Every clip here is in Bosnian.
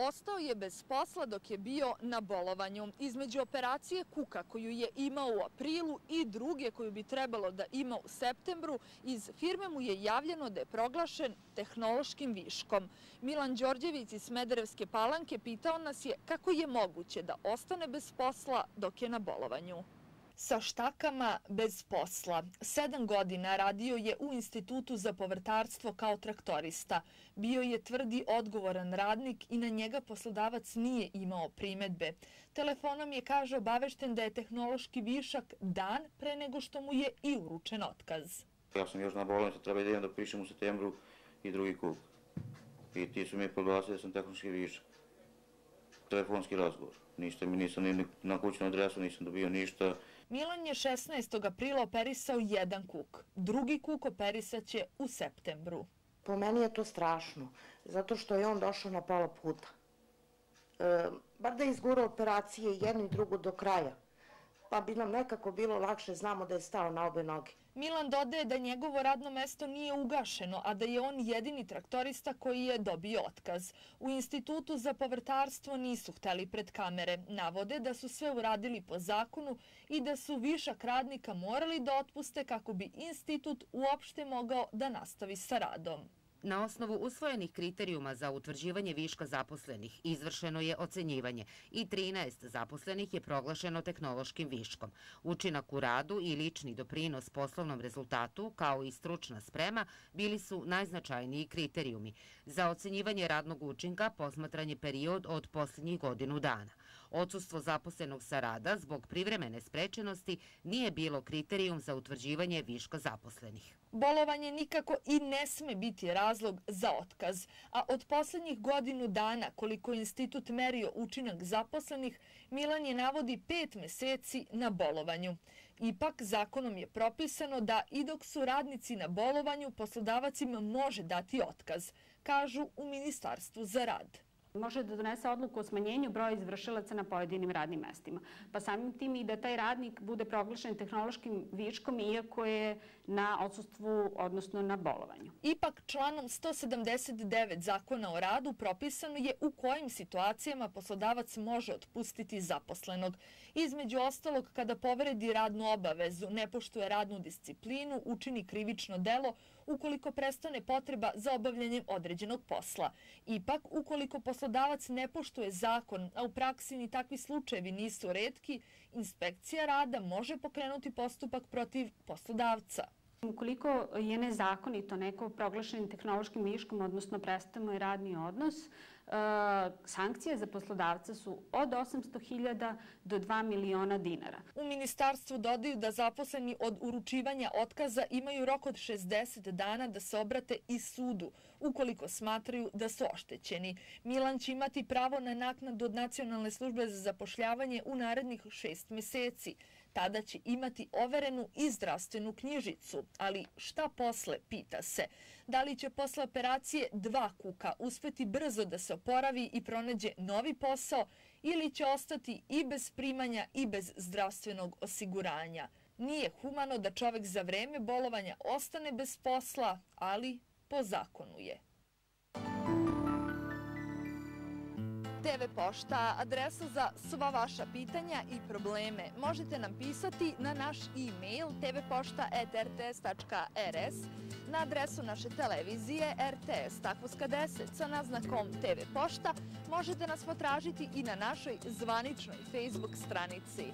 Ostao je bez posla dok je bio na bolovanju. Između operacije Kuka koju je imao u aprilu i druge koju bi trebalo da ima u septembru, iz firme mu je javljeno da je proglašen tehnološkim viškom. Milan Đorđević iz Smederevske palanke pitao nas je kako je moguće da ostane bez posla dok je na bolovanju sa štakama bez posla. Sedam godina radio je u Institutu za povrtarstvo kao traktorista. Bio je tvrdi odgovoran radnik i na njega poslodavac nije imao primetbe. Telefonom je, kaže, obavešten da je tehnološki višak dan pre nego što mu je i uručen otkaz. Ja sam još na bolnici, treba idem da pišem u septembru i drugi kuk. I ti su mi podlasili da sam tehnološki višak. Telefonski razgovor. Ništa mi nisam ni na kućnu adresu, nisam dobio ništa. Milan je 16. aprila operisao jedan kuk. Drugi kuk operisat će u septembru. Po meni je to strašno, zato što je on došao na pola puta. E, bar da izgura operacije jednu i drugo do kraja pa bi nam nekako bilo lakše, znamo da je stao na obe noge. Milan dodaje da njegovo radno mesto nije ugašeno, a da je on jedini traktorista koji je dobio otkaz. U Institutu za povrtarstvo nisu hteli pred kamere. Navode da su sve uradili po zakonu i da su višak radnika morali da otpuste kako bi institut uopšte mogao da nastavi sa radom. Na osnovu usvojenih kriterijuma za utvrđivanje viška zaposlenih izvršeno je ocenjivanje i 13 zaposlenih je proglašeno tehnološkim viškom. Učinak u radu i lični doprinos poslovnom rezultatu, kao i stručna sprema, bili su najznačajniji kriterijumi. Za ocenjivanje radnog učinka posmatran je period od posljednjih godinu dana. Odsustvo zaposlenog sa rada zbog privremene sprečenosti nije bilo kriterijum za utvrđivanje viška zaposlenih. Bolovanje nikako i ne sme biti razlog za otkaz, a od posljednjih godinu dana koliko institut merio učinak zaposlenih, Milan je navodi pet meseci na bolovanju. Ipak, zakonom je propisano da i dok su radnici na bolovanju, poslodavacima može dati otkaz, kažu u Ministarstvu za rad može da donese odluku o smanjenju broja izvršilaca na pojedinim radnim mestima. Pa samim tim i da taj radnik bude proglašen tehnološkim viškom iako je na odsustvu, odnosno na bolovanju. Ipak članom 179 zakona o radu propisano je u kojim situacijama poslodavac može otpustiti zaposlenog. Između ostalog, kada povredi radnu obavezu, ne poštuje radnu disciplinu, učini krivično delo, ukoliko prestane potreba za obavljanjem određenog posla. Ipak, ukoliko poslodavac poslodavac ne poštuje zakon, a u praksi ni takvi slučajevi nisu redki, inspekcija rada može pokrenuti postupak protiv poslodavca. Ukoliko je nezakonito neko proglašen tehnološkim viškom, odnosno prestamo i radni odnos, Eh, sankcije za poslodavca su od 800.000 do 2 miliona dinara. U ministarstvu dodaju da zaposleni od uručivanja otkaza imaju rok od 60 dana da se obrate i sudu, ukoliko smatraju da su oštećeni. Milan će imati pravo na naknadu od nacionalne službe za zapošljavanje u narednih šest meseci. Tada će imati overenu i zdravstvenu knjižicu. Ali šta posle, pita se. Da li će posle operacije dva kuka uspeti brzo da se oporavi i pronađe novi posao ili će ostati i bez primanja i bez zdravstvenog osiguranja? Nije humano da čovek za vreme bolovanja ostane bez posla, ali po zakonu je. TV Pošta, adresa za sva vaša pitanja i probleme. Možete nam pisati na naš e-mail tvpošta.rts.rs, na adresu naše televizije RTS Takvoska 10 sa naznakom TV Pošta. Možete nas potražiti i na našoj zvaničnoj Facebook stranici.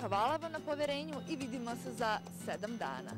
Hvala vam na poverenju i vidimo se za sedam dana.